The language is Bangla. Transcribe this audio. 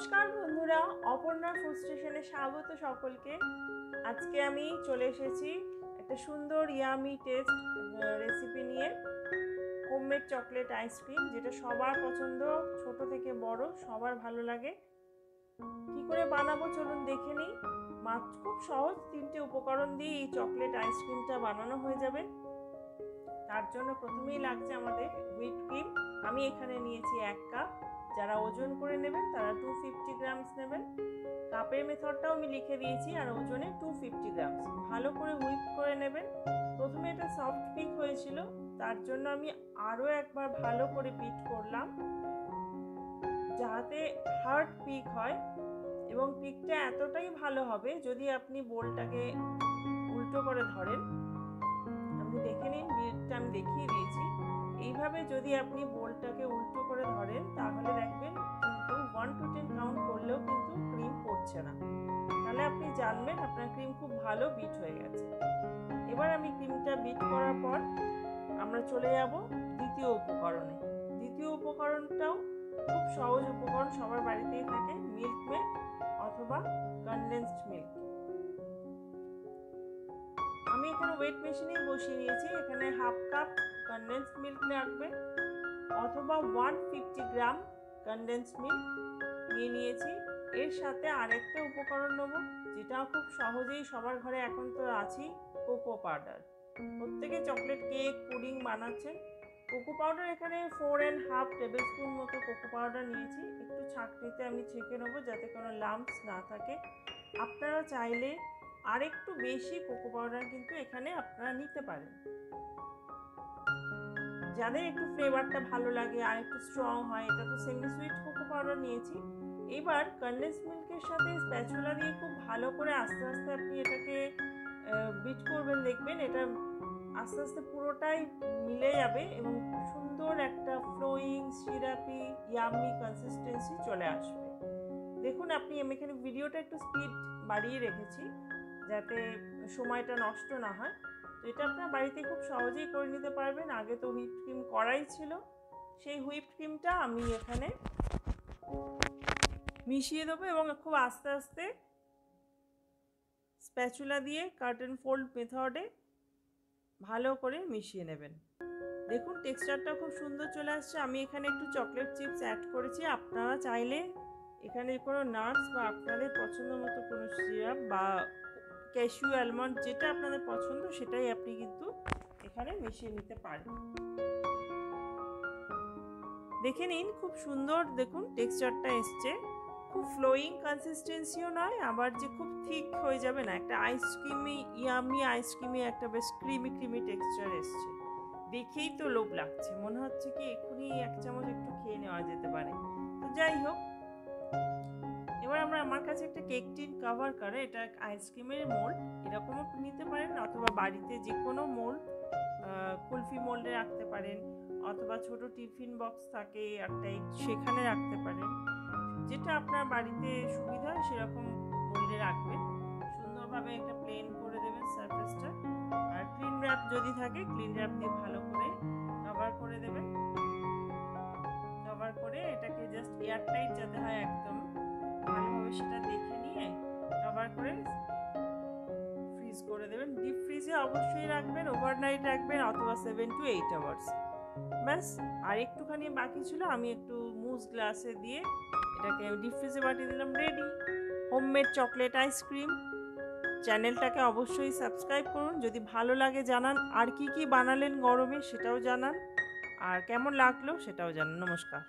নমস্কার বন্ধুরা অপর্ণা ফুড স্টেশনে স্বাগত সকলকে। আজকে আমি চলে এসেছি একটা সুন্দর ইয়ামি টেস্ট রেসিপি নিয়ে। হোমমেড চকলেট আইসক্রিম যেটা সবার পছন্দ, ছোট থেকে বড়, সবার ভালো লাগে। কি করে বানাবো চলুন দেখে নিই। মাত্র খুব সহজ তিনটে উপকরণ দিয়ে এই চকলেট আইসক্রিমটা বানানো হয়ে যাবে। তার জন্য প্রথমেই লাগছে আমাদের হুইট ক্রিম আমি এখানে নিয়েছি এক কাপ যারা ওজন করে নেবেন, তারা টু ফিফটি গ্রামস নেবেন। কাপের মেথডটাও আমি লিখে দিয়েছি, আর ওজনে টু ফিফটি গ্রামস ভালো করে হুইপ করে নেবেন। প্রথমে এটা সফট পিক হয়েছিল, তার জন্য আমি আরও একবার ভালো করে পিট করলাম। যাতে হার্ড পিক হয়, এবং পিকটা এতটাই ভালো হবে, যদি আপনি বোলটাকে উল্টো করে ধরেন। আপনি দেখে নিন বিলটা আমি দেখিয়ে দিয়েছি। এইভাবে যদি আপনি বোলটাকে উল্টো করে ধরেন, তাহলে দেখবেন কিন্তু ওয়ান টু টেন কাউন্ট করলেও কিন্তু ক্রিম পড়ছে না। তাহলে আপনি জানবেন আপনার ক্রিম খুব ভালো বিট হয়ে গেছে। এবার আমি ক্রিমটা বিট করার পর আমরা চলে যাব দ্বিতীয় উপকরণে। দ্বিতীয় উপকরণটাও খুব সহজ উপকরণ, সবার বাড়িতেই থাকে মিল্ক মেড অথবা কনডেন্সড মিল্ক আমি এখানে ওয়েট মেশিনেই বসিয়ে নিয়েছি, এখানে হাফ কাপ কনডেন্সড মিল্ক রাখবে অথবা one fifty gram condensed milk নিয়ে নিয়েছি। এর সাথে আরেকটা উপকরণ নেব যেটা খুব সহজেই সবার ঘরে এখন তো আছেই কোকো পাউডার প্রত্যেকে চকলেট কেক পুডিং বানাচ্ছেন কোকো পাউডার এখানে four and half tablespoon মতো কোকো পাউডার নিয়েছি। একটু ছাঁকনিতে আমি ছেঁকে নেব, যাতে কোনো লাম্পস না থাকে। আপনারা চাইলে আর একটু বেশি কোকো পাউডার কিন্তু এখানে আপনারা নিতে পারেন। যাদের একটু ফ্লেভারটা ভালো লাগে আর একটু স্ট্রং হয়, এটা তো সেমি সুইট কোকো পাউডার নিয়েছি। এবার কন্ডেন্স মিল্কের সাথে স্প্যাচুলা দিয়ে খুব ভালো করে আস্তে আস্তে আপনি এটাকে বিট করবেন, দেখবেন এটা আস্তে আস্তে পুরোটাই মিলে যাবে এবং সুন্দর একটা ফ্লোয়িং সিরাপি ইয়ামি কনসিস্টেন্সি চলে আসবে। দেখুন, আপনি আমি এখানে ভিডিওটা একটু স্পিড বাড়িয়ে রেখেছি। যাতে সময়টা নষ্ট না হয়। তো এটা আপনার বাড়িতে খুব সহজেই করে নিতে পারবেন। আগে তো হুইপ ক্রিম করাই ছিল। সেই হুইপ ক্রিমটা আমি এখানে মিশিয়ে দেবো এবং খুব আস্তে আস্তে স্প্যাচুলা দিয়ে কার্টেন ফোল্ড মেথডে ভালো করে মিশিয়ে নেবেন। দেখুন টেক্সচারটা খুব সুন্দর চলে আসছে। আমি এখানে একটু চকলেট চিপস অ্যাড করেছি। আপনারা চাইলে এখানে কোনো নাটস বা আপনাদের পছন্দ মতো কোনো সিরাপ বা ক্যাশু অ্যালমন্ড যেটা আপনাদের পছন্দ, সেটাই আপনি কিন্তু এখানে মিশিয়ে নিতে পারেন দেখে নিন, খুব সুন্দর দেখুন টেক্সচারটা এসছে। খুব ফ্লোয়িং কনসিস্টেন্সিও নয়, আবার যে খুব থিক হয়ে যাবে না, একটা আইসক্রিমি ইয়ামি আইসক্রিমি একটা বেশ ক্রিমি ক্রিমি টেক্সচার এসছে। দেখেই তো লোভ লাগছে, মনে হচ্ছে কি এক্ষুনি এক চামচ একটু খেয়ে নেওয়া যেতে পারে। তো যাই হোক এবার আমরা আমার কাছে একটা কেক টিন কভার করে, এটা আইসক্রিমের মোল্ড এরকমও নিতে পারেন অথবা বাড়িতে যে কোনো মোল্ড কুলফি মোল্ডে রাখতে পারেন অথবা ছোট টিফিন বক্স থাকে একটা সেখানে রাখতে পারেন। যেটা আপনার বাড়িতে সুবিধা হয় সেরকম মোল্ডে রাখবেন। সুন্দরভাবে একটা প্লেন করে দেবেন সারফেসটা আর ক্লিন র্যাপ যদি থাকে ক্লিন র্যাপ দিয়ে ভালো করে কভার করে দেবেন। কভার করে এটাকে জাস্ট এয়ারটাইট যাতে হয় একদম। ভালোভাবে সেটা দেখে নিয়ে কভার করে ফ্রিজ করে দেবেন। ডিপ ফ্রিজে অবশ্যই রাখবেন ওভারনাইট রাখবেন, অথবা সেভেন টু এইট আওয়ার্স ব্যাস, আর একটুখানি বাকি ছিল, আমি একটু মুজ গ্লাসে দিয়ে এটাকে ডিপ ফ্রিজে পাঠিয়ে দিলাম রেডি হোমমেড চকলেট আইসক্রিম চ্যানেলটাকে অবশ্যই সাবস্ক্রাইব করুন। যদি ভালো লাগে জানান, আর কি কি বানালেন গরমে সেটাও জানান। আর কেমন লাগল সেটাও জানান। নমস্কার।